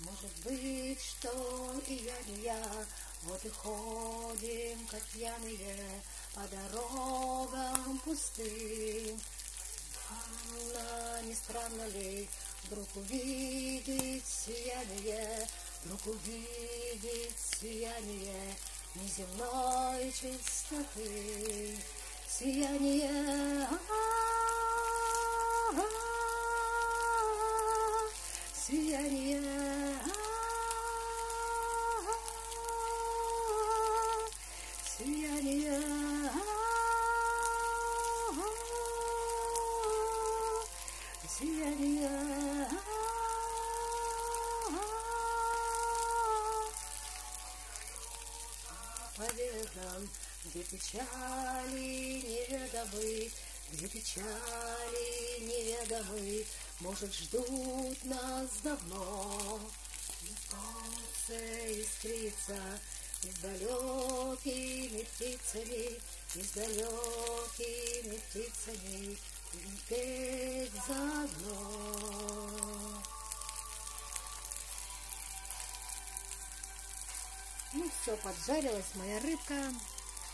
Может быть, что и я не я, вот и ходим, как пьяные, по дорогам пустым. Странно, не странно ли, вдруг увидеть сияние, вдруг увидеть сияние неземной чистоты, сияние. Победам, где печали неведомы, где печали неведомы, может, ждут нас давно. И солнце искрится, и с далекими птицами, и с далекими птицами, будем петь заодно. Ну все, поджарилась моя рыбка.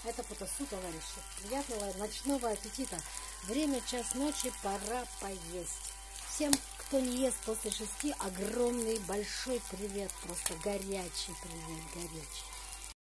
Это потасу, товарищи. Приятного ночного аппетита. Время час ночи, пора поесть. Всем, кто не ест после шести, огромный большой привет. Просто горячий привет, горячий.